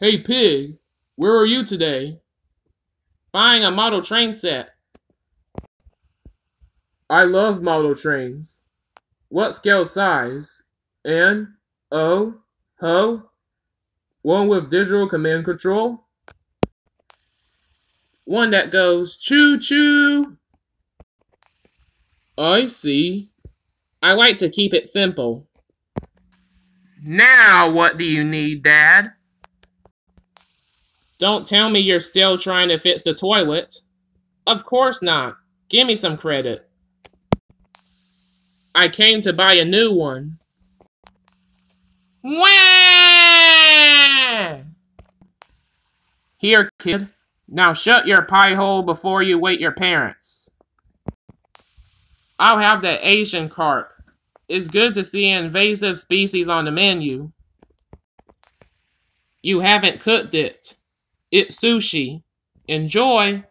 Hey, Pig, where are you today? Buying a model train set. I love model trains. What scale size? And, oh, ho? One with digital command control? One that goes choo choo. I see. I like to keep it simple. Now, what do you need, Dad? Don't tell me you're still trying to fix the toilet. Of course not. Give me some credit. I came to buy a new one. Wah! Here, kid. Now shut your pie hole before you wake your parents. I'll have the Asian carp. It's good to see invasive species on the menu. You haven't cooked it. It's sushi. Enjoy!